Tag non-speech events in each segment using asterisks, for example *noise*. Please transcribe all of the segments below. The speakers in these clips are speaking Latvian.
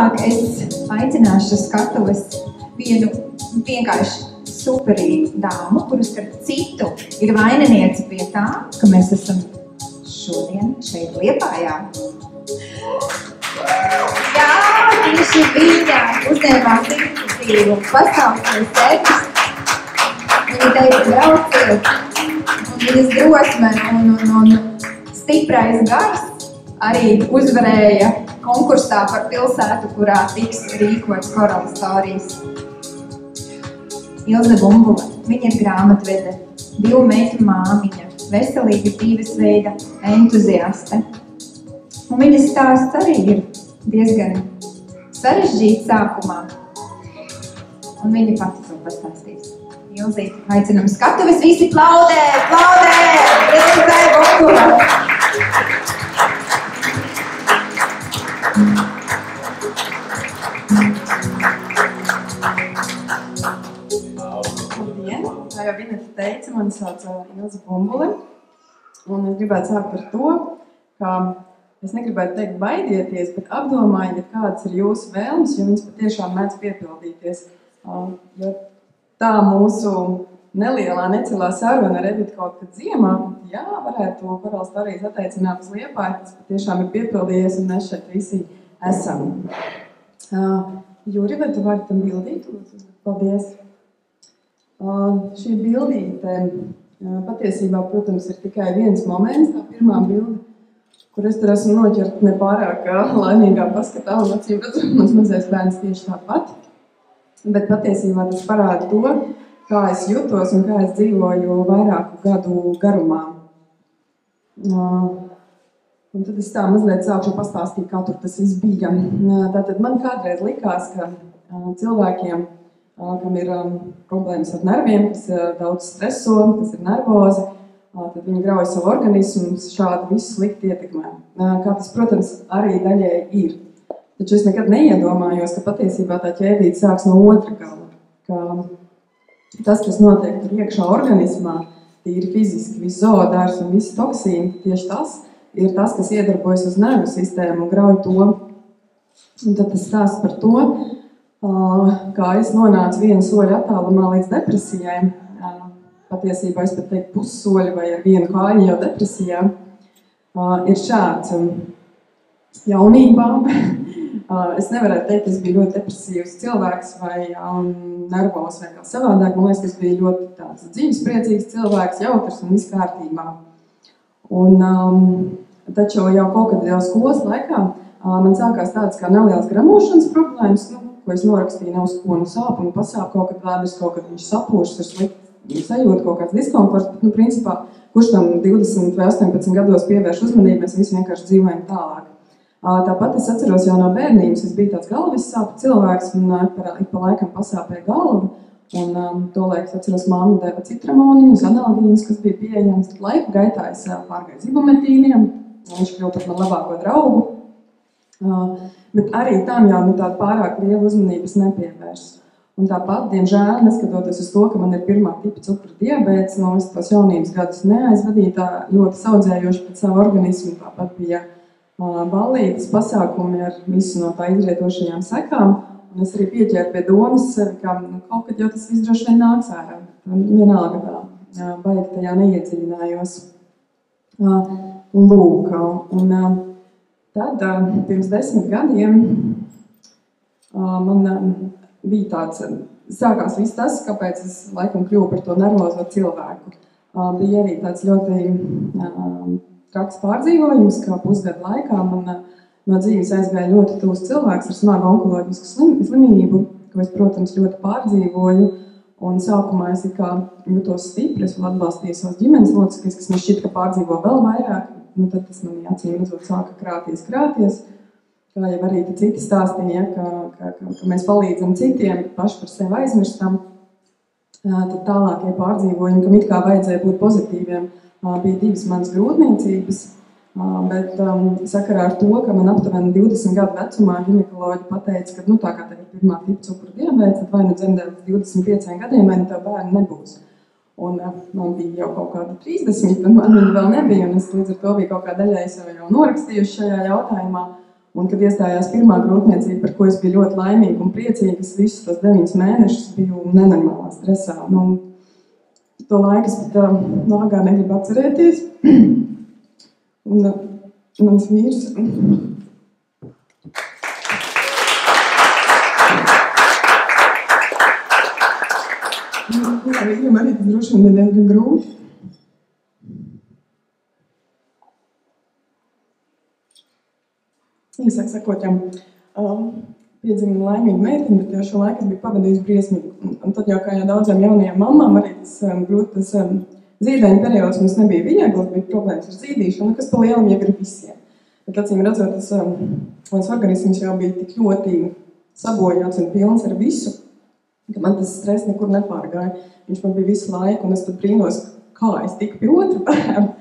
tālāk es aicināšu skatuves vienu vienkārši superīgu dāmu, kuru starp citu ir vaininiece pie tā, ka mēs esam šodien šeit Liepājā. Jā, tieši viņa uzņēmās iniciatīvu pastāvēt servis. Viņa teica, brauciet, un viņas drosme un, un, un stiprais gars arī uzvarēja konkursā par pilsētu, kurā tiks rīkots koralas stāstījums. Ilze Bumbula, viņa ir grāmatvede, divu meitu māmiņa, veselīga dzīvesveida entuziaste. Un viņas stāsts arī ir diezgan sarežģīts sākumā. Un viņa pati to pastāstīs. Ilzīt, aicinam skatuves, visi plaudē, plaudē! Ilzē, Bumbula! Kā jau Vineta teica, mani sauc Ilza Bumbuli. Un es gribētu sākt ar to, ka es negribētu teikt baidieties, bet apdomājiet, kādas ir jūsu vēlmes, jo viņas patiešām mēdz piepildīties. Jo tā mūsu nelielā, necelā saruna ar Evitu kaut kad ziemā, jā, varētu to korāls arī attiecināt uz Liepāju, tas patiešām ir piepildījies un mēs šeit visi esam. Juri, vai tu vari tam bildīt? Paldies! Uh, šī bildīte uh, patiesībā, protams, ir tikai viens moments, tā pirmā bilde, kur es tur esmu noķerta nepārāk laimīgā paskatā, un acīm redzot, mans mazais bērns tieši tāpat. Bet patiesībā tas parāda to, kā es jutos un kā es dzīvoju vairāku gadu garumā. Un tad es tā mazliet sākšu pastāstīt, kā tur tas viss bija. Tātad man kādreiz likās, ka cilvēkiem kam ir problēmas ar nerviem, kas daudz streso, kas ir nervozi, uh, tad viņi grauj savu organismu un šādi visu slikti ietekmē. Kā tas, protams, arī daļēji ir. Taču es nekad neiedomājos, ka patiesībā tā ķēdīte sāks no otra gala. Ka tas, kas notiek tur iekšā organismā, tīri fiziski, viss zoodārs un visi toksīni, tieši tas ir tas, kas iedarbojas uz nervu sistēmu un grauj to. Un tad tas stāsts par to, kā es nonācu vienu soļu attālumā līdz depresijai. Patiesībā es pat teiktu pussoļu vai ar vienu kāju jau depresijā. Ir šāds jaunībā. *laughs* Es nevarētu teikt, ka es biju ļoti depresīvs cilvēks vai nervozs vai kā savādāk. Man liekas, ka es biju ļoti tāds dzīvespriecīgs cilvēks, jautrs un viss kārtībā. Un, um, taču jau kaut jau skolas laikā uh, man sākās tādas kā nelielas gramošanas problēmas. Nu, ko es norakstīju, nav skonu sāp un pasāp kaut kad vēders, kaut kad viņš sapūšas, ir slikti sajūta kaut kāds diskomforts, bet, nu, principā, kurš tam 20 vai 18 gados pievērš uzmanību, mēs visi vienkārši dzīvojam tālāk. Tāpat es atceros jau no bērnības, es biju tāds galvas sāpju cilvēks, un ik pa laikam pasāpēja galva, un um, to laiku atceros, māma deva citramoniņus, analgīnus, kas bija pieejams, tad laika gaitā es pārgāju zibumetīniem, viņš kļuva par man labāko draugu, uh, bet arī tam jau nu, tāda pārāk liela uzmanības nepievērš. Un tāpat, diemžēl, neskatoties uz to, ka man ir pirmā tipa cukura diabetes, no es tos jaunības gadus neaizvadīju tā ļoti saudzējoši pret savu organismu. Tāpat bija uh, ballītes pasākumi ar visu no tā izrietošajām sekām. Un es arī pieķēru pie domas, ka nu, kaut kad jau tas viss droši vien nāks ārā. Vienalga tā, baigi tajā neiedziļinājos. Lūk, un, Tad, pirms desmit gadiem, man bija tāds, sākās viss tas, kāpēc es laikam kļuvu par to nervozo cilvēku. Bija arī tāds ļoti traks pārdzīvojums, kā pusgadu laikā man no dzīves aizgāja ļoti tūs cilvēks ar smagu onkoloģisku slim, slimību, ko es, protams, ļoti pārdzīvoju. Un sākumā es jutos stipri, es vēl atbalstīju savus ģimenes locekļus, kas man šķita, ka pārdzīvo vēl vairāk, nu, tad tas man acīm redzot sāka krāties, krāties. Kā jau arī citi stāstīja, ka, ka, ka, ka mēs palīdzam citiem, paši par sevi aizmirstam. Tad tālākie pārdzīvojumi, kam it kā vajadzēja būt pozitīviem, bija divas manas grūtniecības. Bet um, sakarā ar to, ka man aptuveni 20 gadu vecumā ginekoloģi pateica, ka nu, tā kā tev ir pirmā tipa cukura diabetes, tad vai nu dzemdēt 25 gadiem, vai nu tev bērni nebūs. Un man bija jau kaut kāda 30, un man viņa vēl nebija. Es līdz ar to biju kaut kā daļai sev jau norakstījusi šajā jautājumā. Un, kad iestājās pirmā grūtniecība, par ko es biju ļoti laimīga un priecīga, es visus tos deviņus mēnešus biju nenormālā stresā. Nu, to laiku es pat nākā negribu atcerēties. *clears throat* un mans vīrs viņam arī tas droši vien ir diezgan grūti. Īsāk sakot, jau um, piedzima laimīga meitene, bet jau šo laiku es biju pavadījis briesmīgi. Un, un tad jau kā jau daudzām jaunajām mamām arī tas um, grūti, tas um, zīdaiņa periods mums nebija viegls, bija problēmas ar zīdīšanu, kas pa lielam jau ir visiem. Bet acīm redzot, tas um, mans organisms jau bija tik ļoti sabojāts un pilns ar visu, ka man tas stress nekur nepārgāja. Viņš man bija visu laiku, un es pat brīnos, kā es tiku pie otra bērna. *laughs*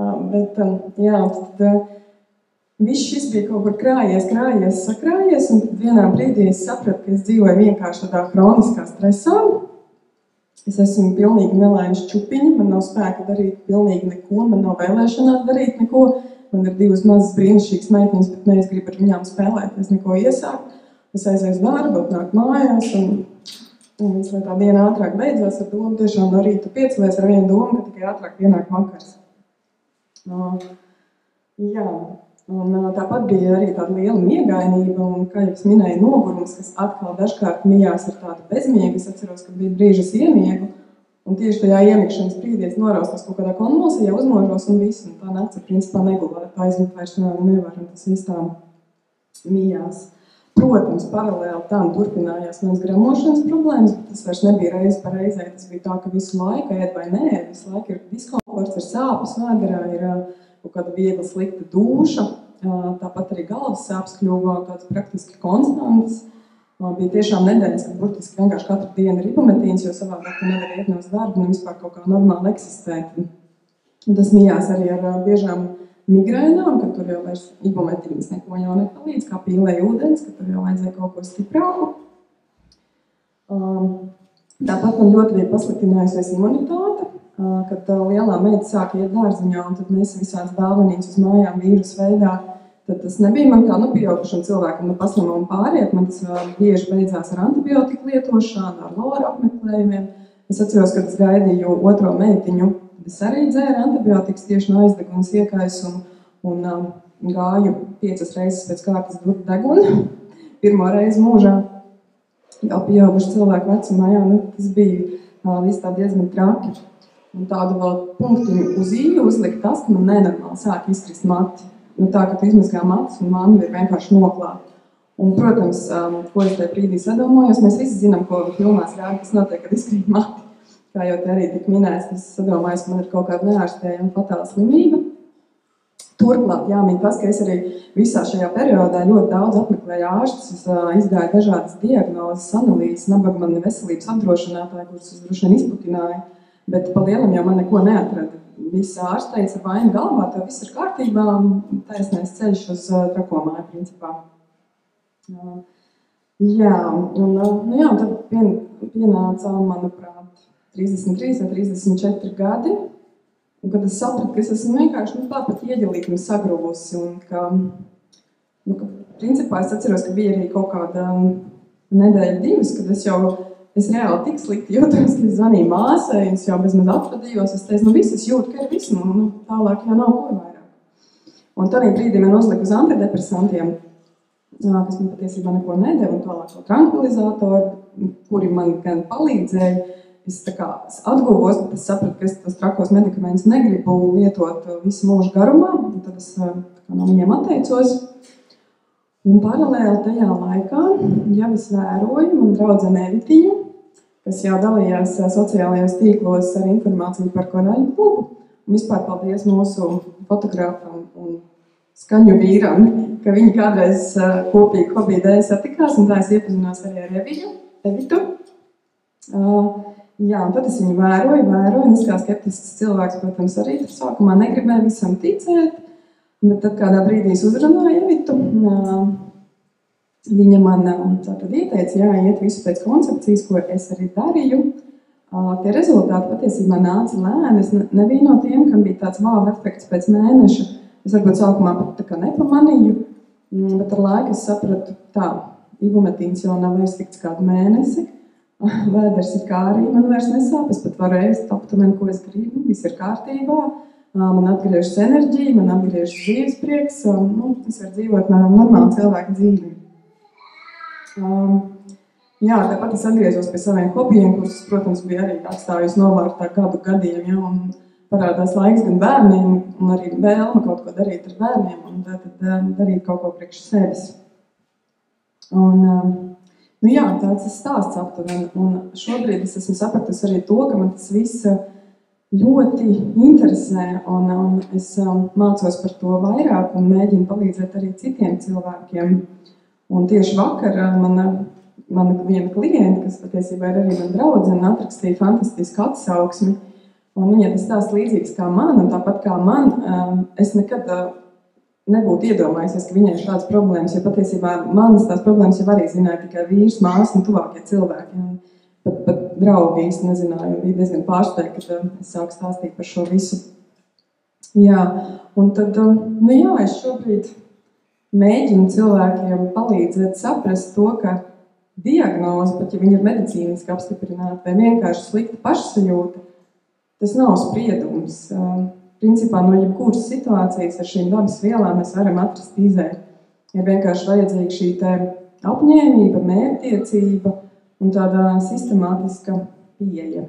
Um, bet, um, jā, tad, uh, viss šis bija kaut kur krājies, krājies, sakrājies, un vienā brīdī es sapratu, ka es dzīvoju vienkārši tādā hroniskā stresā. Es esmu pilnīgi nelaimes čupiņa, man nav spēka darīt pilnīgi neko, man nav vēlēšanās darīt neko. Man ir divas mazas brīnišķīgas meitiņas, bet ne es gribu ar viņām spēlēt, es neko iesāku. Es aizēju uz darbu, atnāku mājās, un Un viss, tā diena ātrāk beidzās, ar domu tiešām no rīta piecelies ar vienu domu, ka tikai ātrāk pienāk vakars. Uh, jā, un tāpat bija arī tāda liela miegainība, un, kā jau minēju, nogurums, kas atkal dažkārt mijās ar tādu bezmiegu. Es atceros, ka bija brīži, iemiegu, un tieši tajā iemigšanas brīdī es noraustos kaut kādā konvulsijā, uzmožos un viss, un tā nakts, principā, negulēt, aizmigt vairs nevar, un tas viss tā mijās. Protams, paralēli tam turpinājās manas gramošanas problēmas, bet tas vairs nebija reize pa reizē. Tas bija tā, ka visu laiku ēd vai nē, visu laiku ir diskomforts, ir sāpes vēderā, ir kaut kāda viegla slikta dūša. Tāpat arī galvas sāpes kļuva tādas praktiski konstantas. Bija tiešām nedēļas, kad burtiski vienkārši katru dienu ir ibumetīns, jo savādāk tu nevari iet no darba un vispār kaut kā normāli eksistēt. Un tas mijās arī ar biežām migrēnām, ka tur jau vairs ibumetīns neko jau nepalīdz, kā pīlēja ūdens, ka tur jau vajadzēja kaut ko stiprāku. Tāpat man ļoti bija pasliktinājusies imunitāte, kad lielā meita sāka iet dārziņā, un tad mēs visādas dāvanītas uz mājām vīrusu veidā. Tad tas nebija man kā nu, pieaugušam cilvēkam, nu, paslimumu pāriet. Man tas bieži beidzās ar antibiotiku lietošanu, ar loru apmeklējumiem. Es atceros, kad es gaidīju otro meitiņu, Es arī dzēru antibiotikas tieši no aizdegunas iekaisuma un um, gāju piecas reizes pēc kārtas durt degunu. *laughs* Pirmo reizi mūžā jau pieauguši cilvēku vecumā, jā, nu, tas bija uh, viss tā diezgan traki. Un tādu vēl punktiņu uz īju uzlikt tas, ka man nenormāli sāk izkrist mati. Nu, tā, ka tu izmazgā matus un man ir vienkārši noklāta. Un, protams, um, ko es tajā brīdī sadomājos, mēs visi zinām, ko filmās rāda, kas notiek, kad izkrīt mati kā jau te arī tika minēts, es sadomāju, ka man ir kaut kāda neārstējama fatāla slimība. Turklāt jāmin tas, ka es arī visā šajā periodā ļoti daudz apmeklēju ārstus, es uh, izgāju dažādas diagnozes, analīzes, nabaga man veselības apdrošinātāji, kurus es droši vien izputināju, bet pa lielam jau man neko neatrada. Visi ārsteica vainu galvā, tev viss ir kārtībā, taisnais ceļš uz uh, trakomāju, principā. Uh, jā, un, nu jā, tad pien, pienāca, manuprāt, 33 vai 34 gadi. Un kad es sapratu, ka es esmu vienkārši nu, tāpat ieģelīgi sagrūvusi. Un ka, nu, ka, principā es atceros, ka bija arī kaut kāda nedēļa, divas, kad es jau es reāli tik slikti jūtos, ka es zvanīju māsai, un es jau bezmaz atvadījos. Es teicu, nu viss, es jūtu, ka ir viss, nu, nu tālāk jau nav kur vairāk. Un tādā brīdī man uzlika uz antidepresantiem, kas man patiesībā neko nedēļa, un tālāk vēl tranquilizātori, kuri man gan palīdzēja Es, kā, es atguvos, bet es sapratu, ka es tos trakos medikamentus negribu lietot visu mūžu garumā. Tad es uh, no viņiem atteicos. Un paralēli tajā laikā jau es vēroju manu draugu Evitiņu, kas jau dalījās uh, sociālajos tīklos ar informāciju par korāļu klubu. Un vispār paldies mūsu fotogrāfam un skaņu vīram, ka viņi kādreiz kopīgi hobiju dēļ satikās, un tā es iepazinos arī ar Eviņu, Evitu. Uh, Jā, un tad es viņu vēroju, vēroju, un es kā skeptisks cilvēks, protams, arī tur sākumā negribēju visam ticēt, bet tad kādā brīdī es uzrunāju Evitu, viņa man tātad ieteica, jā, iet visu pēc koncepcijas, ko es arī darīju. Tie rezultāti patiesībā nāca lēni. Es nebiju no tiem, kam bija tāds wow efekts pēc mēneša. Es varbūt sākumā pat tā kā nepamanīju, bet ar laiku es sapratu, tā, ibumetīns jau nav vairs tikts kādu mēnesi. Vēders ir kā arī man vairs nesāp, es pat varu ēst aptuveni, ko es gribu, viss ir kārtībā. Man atgriežas enerģija, man atgriežas dzīves prieks, nu, es varu dzīvot normālu cilvēku dzīvi. Um, jā, tāpat es atgriezos pie saviem hobijiem, kurus, protams, bija arī atstājusi novārtā gadu gadiem. Ja, un parādās laiks gan bērniem, un arī vēlme kaut ko darīt ar bērniem, un tad, tad darīt kaut ko priekš sevis. Un, nu jā, tāds ir stāsts aptuveni. Un šobrīd es esmu sapratusi arī to, ka man tas viss ļoti interesē, un, un es mācos par to vairāk un mēģinu palīdzēt arī citiem cilvēkiem. Un tieši vakar mana, mana viena klienta, kas patiesībā ir arī mana draudzene, atrakstīja fantastisku atsauksmi, Un viņai tas stāsts līdzīgs kā man, un tāpat kā man, um, es nekad uh, nebūtu iedomājies, ka viņai ir šādas problēmas. Jo patiesībā manas tās problēmas jau arī zināja tikai vīrs, māsas un tuvākie cilvēki. Un pat, pat draugi īsti nezināja. Bija diezgan pārsteigti, kad um, es sāku stāstīt par šo visu. Jā, un tad, um, nu jā, es šobrīd mēģinu cilvēkiem palīdzēt saprast to, ka diagnoze, pat ja viņa ir medicīniski apstiprināta, vai vienkārši slikta pašsajūta, Tas nav spriedums. Principā no jebkuras situācijas ar šīm dabas vielām mēs varam atrast izēju. Ir vienkārši vajadzīga šī apņēmība, mērķtiecība un tāda sistemātiska pieeja.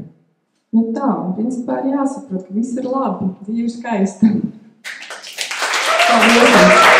Nu tā, un principā ir jāsaprot, ka viss ir labi, dzīve ir skaista. Paldies!